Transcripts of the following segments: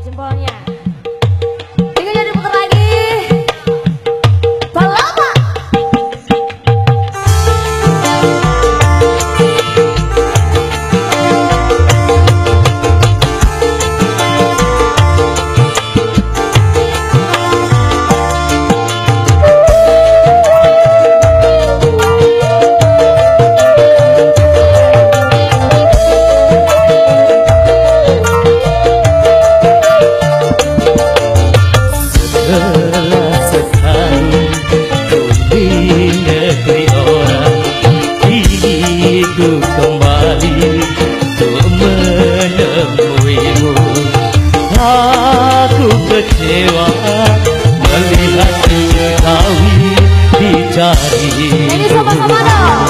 已经不念 Kini kembali untuk menemuimu Aku kecewa melihat kau dicari Ini sama-sama dong.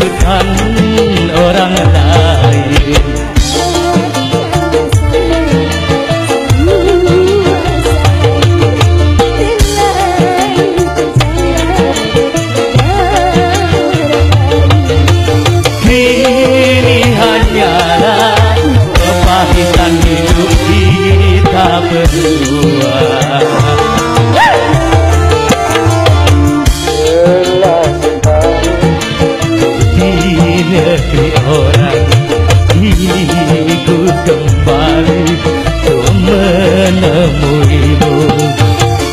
hasutan orang lain Kini hanyalah kepahitan hidup kita berdua negeri orang ku kembali untuk menemuimu.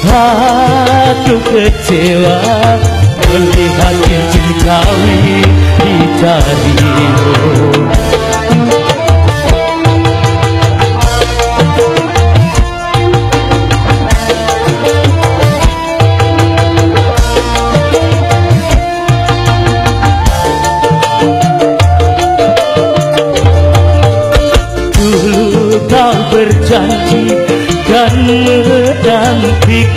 Aku kecewa melihat cincin kawin di jarimu